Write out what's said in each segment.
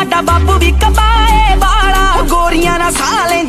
ਸਾਡਾ ਬਾਪੂ ਵੀ ਕਬਾਏ ਵਾਲਾ। ਗੋਰੀਆਂ ਨਾਲ ਸਾਲੇ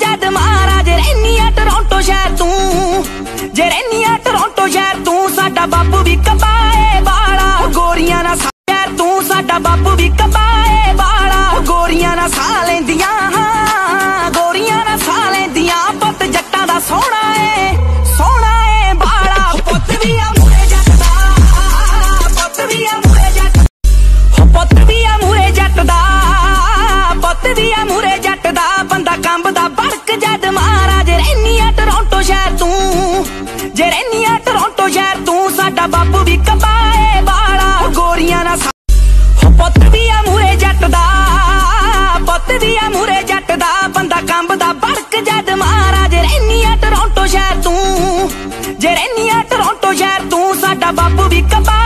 ਜਦ ਮਹਾਰਾਜ ਰਹਿਨੀਆ ਟੋਰਾਂਟੋ ਸ਼ਹਿਰ ਤੂੰ, ਜੇ ਰਹਿਨੀਆ ਟੋਰਾਂਟੋ ਸ਼ਹਿਰ ਤੂੰ, ਸਾਡਾ ਬਾਪੂ ਵੀ ਕਬਾਏ, ਬਾਲਾ ਗੋਰੀਆਂ ਨਾਲ ਸ਼ਹਿਰ ਤੂੰ, ਸਾਡਾ ਬਾਪੂ ਵੀ ਕਬਾਏ। ਜੇ ਰਹਿਨੀਆ ਟੋਰਾਂਟੋ ਯਾਰ ਤੂੰ ਸਾਡਾ ਬਾਪੂ ਵੀ ਕਬਾਏ ਵਾਲਾ ਗੋਰੀਆਂ ਨਾ ਹੋ ਪੁੱਤ ਦੀ ਆ ਮੂਰੇ ਜੱਟ ਦਾ, ਪੁੱਤ ਦੀ ਆ ਮੂਰੇ ਜੱਟ ਦਾ, ਬੰਦਾ ਕੰਬਦਾ ਬੜਕ ਜਦ ਮਾਰਾ ਜੇ ਰਹਿਨੀਆ ਟੋਰਾਂਟੋ ਸ਼ਹਿਰ, ਤੂੰ ਜੇ ਰਹਿਨੀਆ ਟੋਰਾਂਟੋ ਸ਼ਹਿਰ, ਤੂੰ ਸਾਡਾ ਬਾਪੂ ਵੀ ਕਬਾਏ